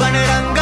बन रंग